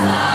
음.